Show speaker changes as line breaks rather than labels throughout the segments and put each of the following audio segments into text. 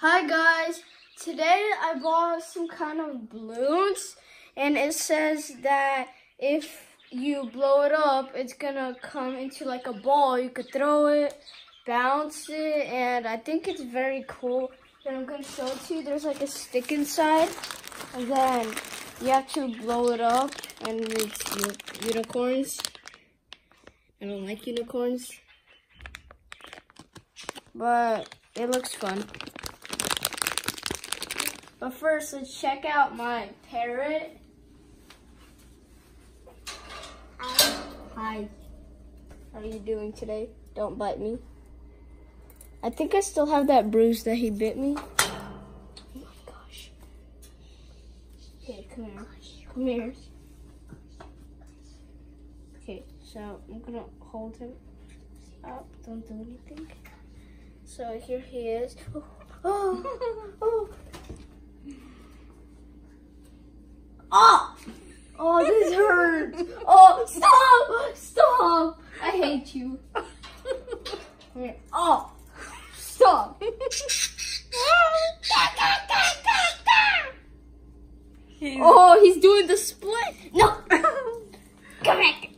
Hi guys, today I bought some kind of balloons and it says that if you blow it up, it's gonna come into like a ball. You could throw it, bounce it, and I think it's very cool. And I'm gonna show it to you. There's like a stick inside and then you have to blow it up and it's unicorns. I don't like unicorns, but it looks fun. But first, let's check out my parrot. Hi. How are you doing today? Don't bite me. I think I still have that bruise that he bit me. Oh my gosh. Okay, come here. Come here. Okay, so I'm gonna hold him up. Don't do anything. So here he is. Oh, oh, oh. Oh! Oh, this hurts. Oh, stop! Stop! I hate you. Oh! Stop!
He's-
Oh, he's doing the split. No! Come back.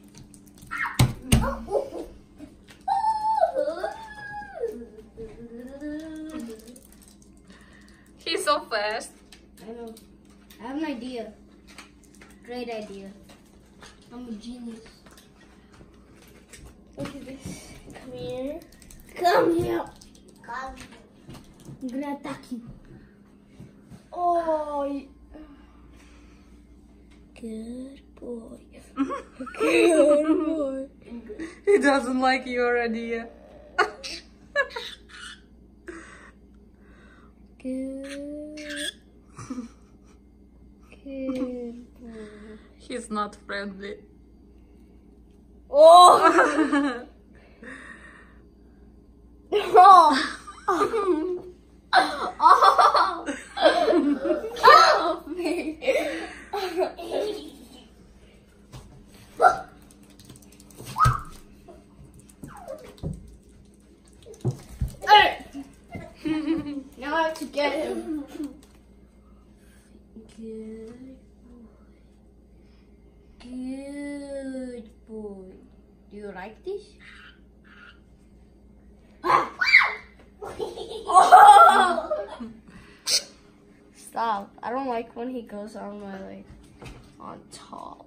He's so fast.
I know. I have an idea. Great idea. I'm a genius. Look at this. Come here. Come here. Come. I'm gonna attack you. Oh. Good boy. Good boy.
He doesn't like your idea.
Good. Good.
He's not friendly.
Oh. Oh! Oh! Help me! Hey! now I have to get him. Good boy. Good boy. Like this? Stop. I don't like when he goes on my like on top.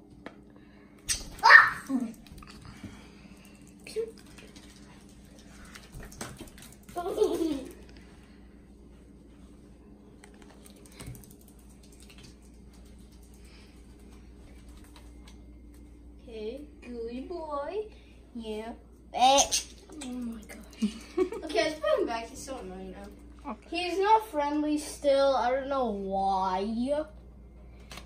okay, good boy. Yeah. Eh. Oh my gosh. Okay, let's put him back. He's so annoying now.
Okay.
He's not friendly still. I don't know why.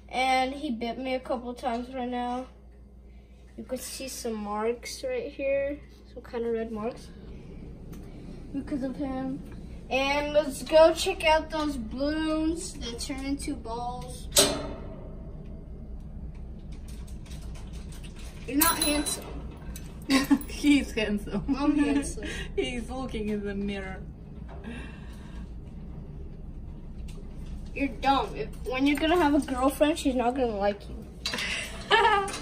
And he bit me a couple times right now. You could see some marks right here. Some kind of red marks. Because of him. And let's go check out those balloons that turn into balls. You're not handsome.
He's handsome.
Oh, I'm handsome.
He's looking in the mirror.
You're dumb. If, when you're gonna have a girlfriend, she's not gonna like you.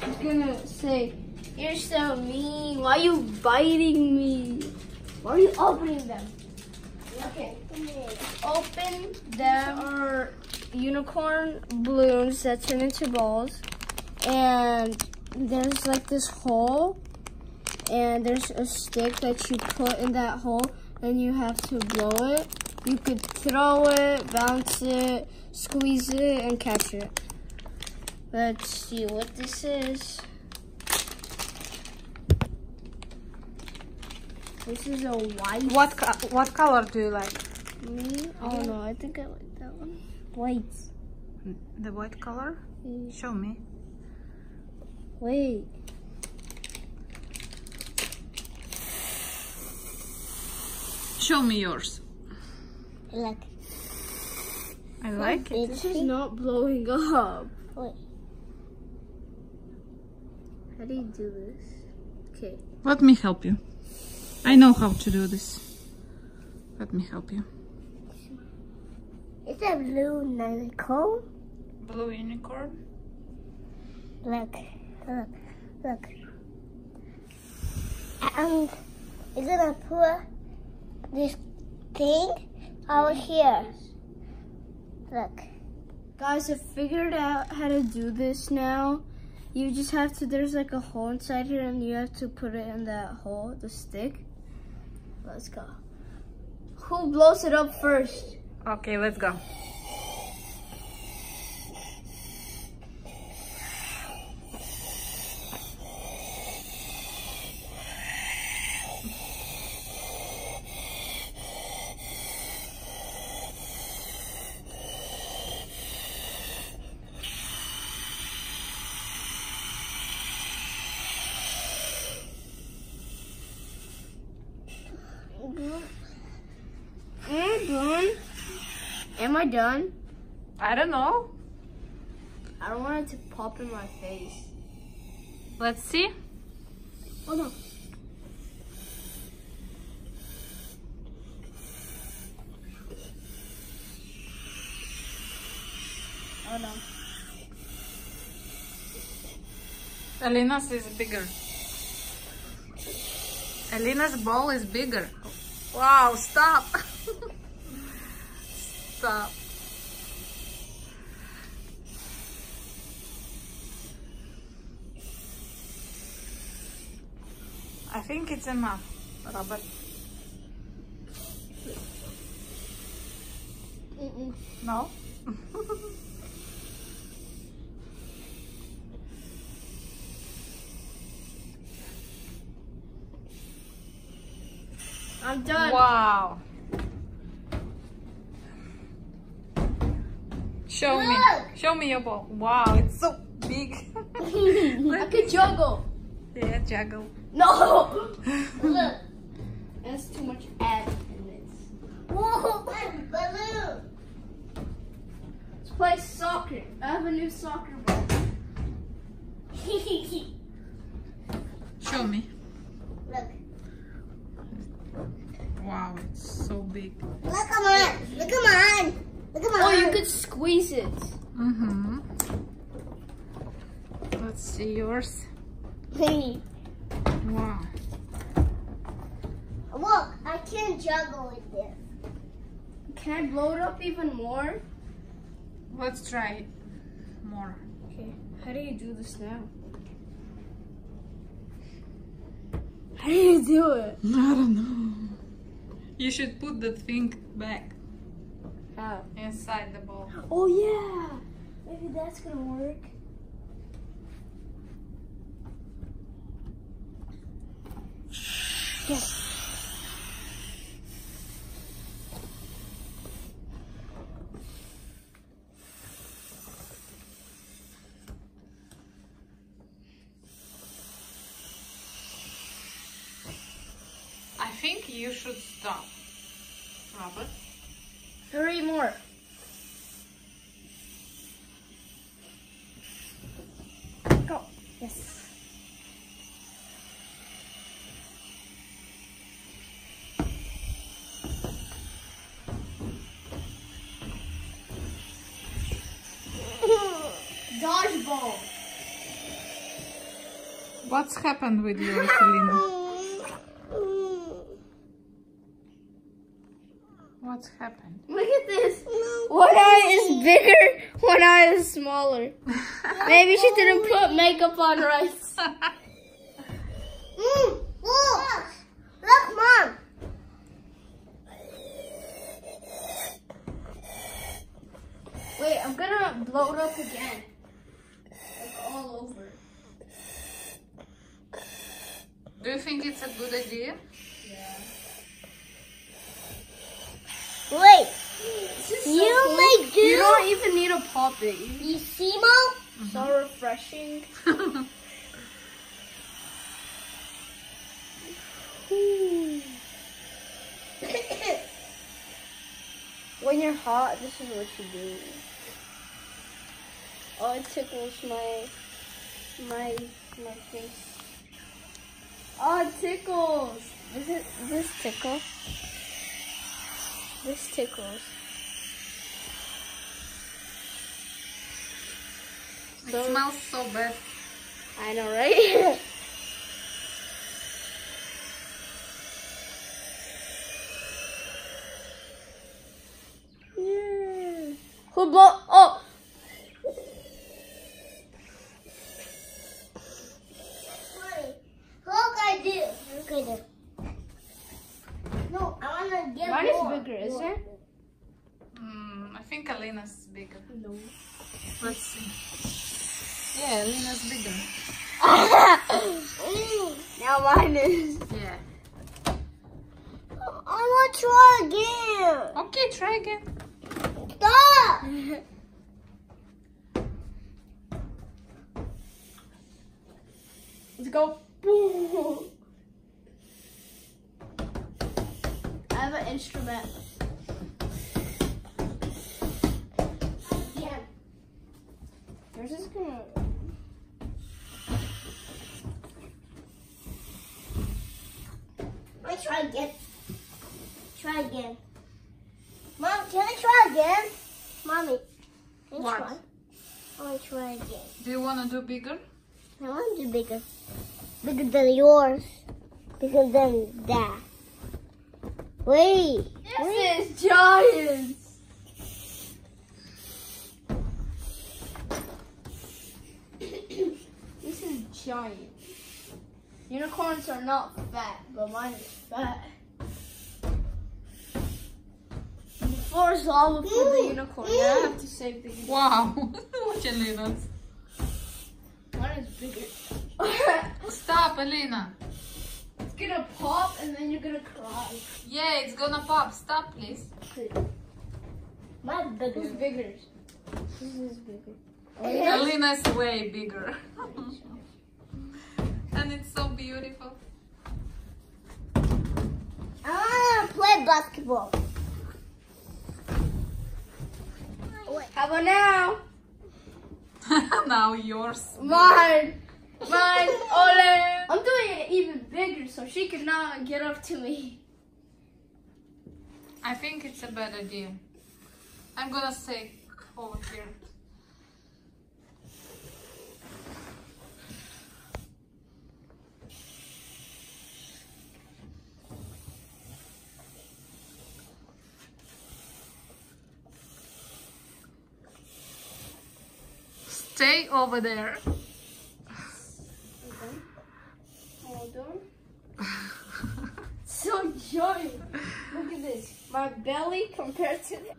She's gonna say, You're so mean. Why are you biting me? Why are you opening them? Okay. Open them are unicorn balloons that turn into balls. And there's like this hole. And there's a stick that you put in that hole. And you have to blow it. You could throw it, bounce it, squeeze it, and catch it. Let's see what this is. This is a white.
What co- what color do you like?
Me? Oh no, I think I like that one. White.
The white color? Mm. Show me.
Wait.
Show me yours.
Like
I like it.
this is not blowing up.
Wait.
How do you do this? Okay.
Let me help you. I know how to do this. Let me help you.
It's a blue unicorn.
Blue unicorn.
Look, look, look. And is gonna put this thing over here. Look.
Guys, I figured out how to do this now. You just have to, there's like a hole inside here and you have to put it in that hole, the stick. Let's go. Who blows it up first?
Okay, let's go.
Am I done? Am I done?
I don't know.
I don't want it to pop in my face.
Let's see.
Oh no. Oh no.
Alina's is bigger. Alina's ball is bigger. Wow, stop. stop. I think it's enough, Robert.
Mm-mm.
No?
I'm done.
Wow. Show me. Show me your ball. Wow, it's so big.
I could juggle.
yeah, juggle.
No.
Look.
That's too much add in this.
Whoa, balloon.
Let's play soccer. I have a new soccer ball.
Show me.
Look.
Wow, it's so big.
Look at mine. Look at mine. Look at mine.
Oh, you could squeeze it.
Mm-hmm. Let's see yours. Hey. Wow.
Look, I can juggle with this.
Can I blow it up even more?
Let's try it more.
Okay. How do you do this now? How do you do it?
I don't know. You should put the thing back
How?
inside the ball.
Oh yeah. Maybe that's gonna work. Yes.
I think you should stop. Robert.
Three more. Go. Yes. Dodgeball.
What's happened with you, Selena? What's happened?
Look at this. One eye is bigger, one eye is smaller. Maybe she didn't put makeup on right.
Mm, look. Look, Mom.
Wait, I'm gonna blow it up again. Like all over.
Do you think it's a good idea?
Yeah. Wait. So
You
cool.
may do-
You don't even need a pop it. You-
see, Mom? Mm-hmm.
So refreshing. When you're hot, this is what you do. Oh, it tickles my my my face. Oh, it tickles. Is it this tickle? This tickles.
It
So-
smells so bad.
I know, right? yeah. Who blow? Oh,
Mommy, Look, I do. Look, I do. No, I want to get
mine
more.
is bigger, isn't it?
Mm, I think Alina's bigger.
No.
Let's see. Yeah, Lena's bigger.
now mine is.
Yeah.
I want to try again.
Okay, try again.
Stop.
Let's go. I have an instrument.
Yeah.
Yours is gonna.
I try again. Try again. Mom, can I try again? Mommy, can I
What?
try? I want to try again.
Do you want to do bigger?
I want to do bigger. Bigger than yours. Bigger than that. Wait.
This is giants. this is giant. Unicorns are not fat, but mine is fat. Before Zala for the unicorn, yeah, I have to save the unicorn.
Wow. Watch Alina's.
Mine is bigger.
Stop, Alina.
it's gonna pop and then you're gonna cry.
Yeah, it's gonna pop. Stop, please.
Mine's
Who's
bigger.
bigger? This is bigger.
Alina's way bigger. and it's so beautiful.
I want to play basketball.
How about now?
now yours.
Mine! Mine! Ole! I'm doing it even bigger so she cannot get up to me.
I think it's a bad idea. I'm gonna stay over here. Stay over there.
Hold on. So giant. Look at this. My belly compared to the...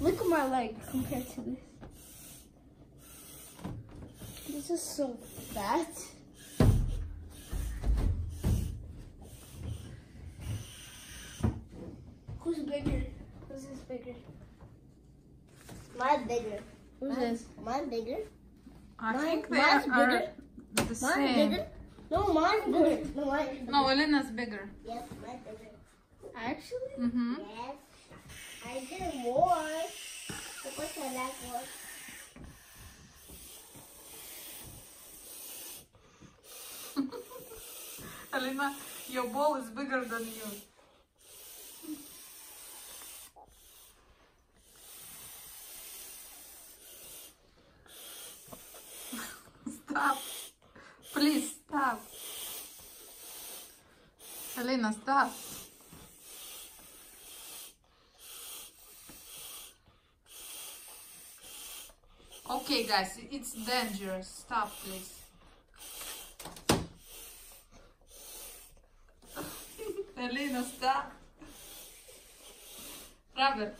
Look at my leg compared to this. This is so fat. Who's bigger? Who's this bigger?
Mine's bigger.
Who's this?
Mine's bigger.
I
Mine-
think they
mine's
are
bigger.
the
Mine's
same.
bigger. No, mine's bigger. No, mine's bigger.
No, Elena's bigger.
Yes, mine's bigger.
Actually?
Mm-hmm.
Yes. I did more. Look what I like more.
Elena, your ball is bigger than you. Stop. Please stop. Elena, stop. Okay, guys, it's dangerous. Stop, please. Elena, stop. Robert.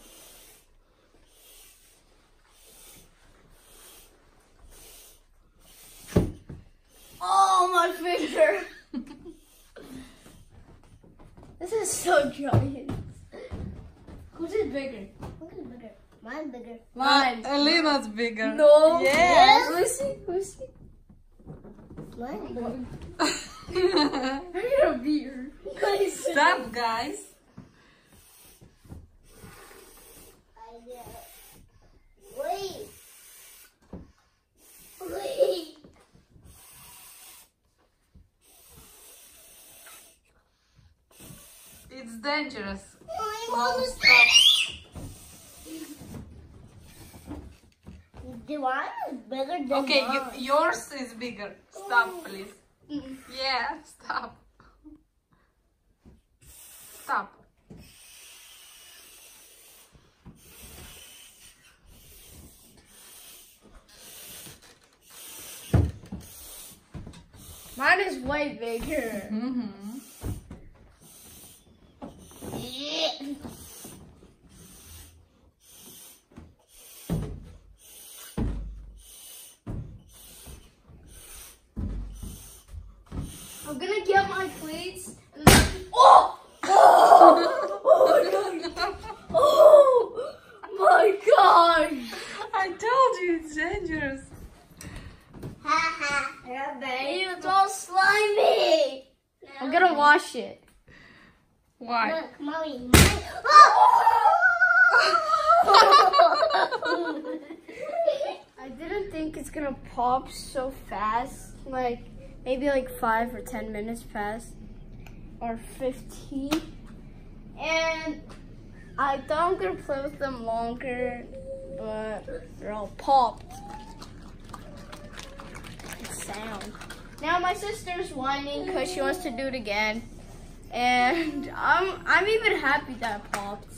Oh, my finger! This is so giant. Who's is bigger?
Look at bigger. Mine's bigger.
Mine.
Uh, Elena's bigger.
no.
Yes.
Let me see. Let me see.
Mine's bigger.
I need a beer.
Stop, guys.
I did. Wait. Wait.
It's dangerous. No, stop.
The one is bigger than
Okay, you, yours is bigger. Stop, please. Yeah, stop. Stop.
Mine is way bigger.
Mm-hmm.
I'm gonna get my plates And then... Oh! Oh! Oh! Oh! My God!
I told you it's dangerous.
Ha ha. Yeah, baby.
It's all slimy. I'm gonna wash it.
Why?
Look, mommy. mine- oh!
I didn't think it's gonna pop so fast. Like maybe like five or ten minutes past, or fifteen. And I thought I'm gonna play with them longer, but they're all popped. The sound. Now my sister's whining because she wants to do it again, and I'm I'm even happy that popped.